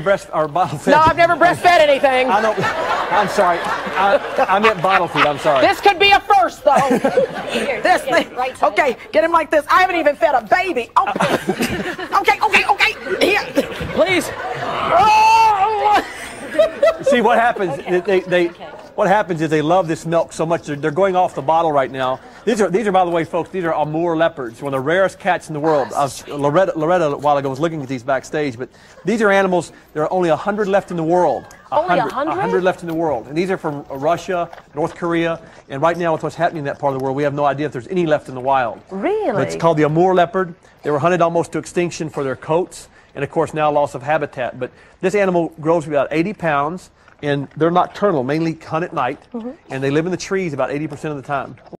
breast or bottle fed. No, I've never breastfed anything. I know. I'm sorry. I, I meant bottle feed. I'm sorry. This could be a first, though. Here, this thing. right. Okay, get him like this. I haven't even fed a baby. Oh. okay, okay, okay. Here, please. Oh. See what happens? They, they, what happens is they love this milk so much. They're, they're going off the bottle right now. These are, these are, by the way, folks. These are Amur leopards, one of the rarest cats in the world. I was, Rolonda, Rolonda, a while ago, was looking at these backstage, but these are animals. There are only hundred left in the world. Only 100 100? 100 left in the world, and these are from Russia, North Korea, and right now with what's happening in that part of the world, we have no idea if there's any left in the wild. Really? But it's called the Amur leopard. They were hunted almost to extinction for their coats, and of course now loss of habitat. But this animal grows to about 80 pounds, and they're nocturnal, mainly hunt at night, mm-hmm. and they live in the trees about 80% of the time.